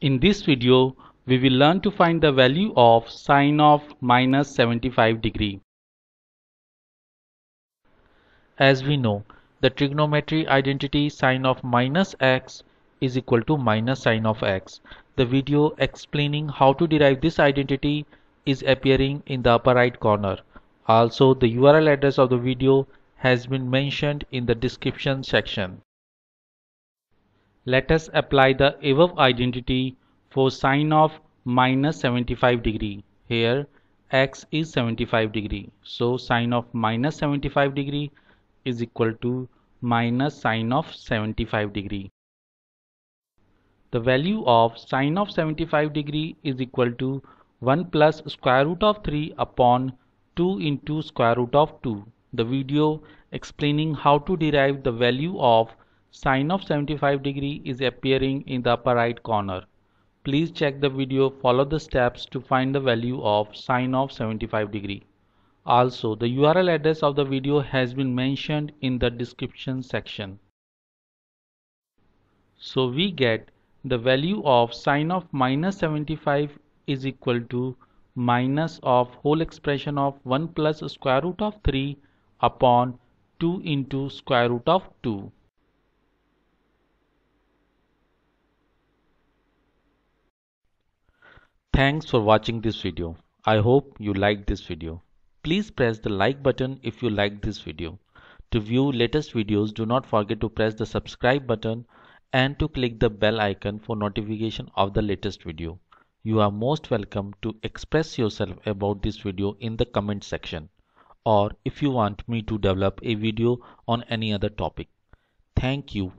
In this video, we will learn to find the value of sine of minus 75 degree. As we know, the trigonometry identity sine of minus x is equal to minus sine of x. The video explaining how to derive this identity is appearing in the upper right corner. Also, the URL address of the video has been mentioned in the description section. Let us apply the above identity for sine of minus 75 degree. Here x is 75 degree. So sine of minus 75 degree is equal to minus sine of 75 degree. The value of sine of 75 degree is equal to 1 plus square root of 3 upon 2 into square root of 2. The video explaining how to derive the value of sine of 75 degree is appearing in the upper right corner. Please check the video follow the steps to find the value of sine of 75 degree. Also, the URL address of the video has been mentioned in the description section. So we get the value of sine of minus 75 is equal to minus of whole expression of 1 plus square root of 3 upon 2 into square root of 2. Thanks for watching this video. I hope you like this video. Please press the like button if you like this video. To view latest videos, do not forget to press the subscribe button and to click the bell icon for notification of the latest video. You are most welcome to express yourself about this video in the comment section or if you want me to develop a video on any other topic. Thank you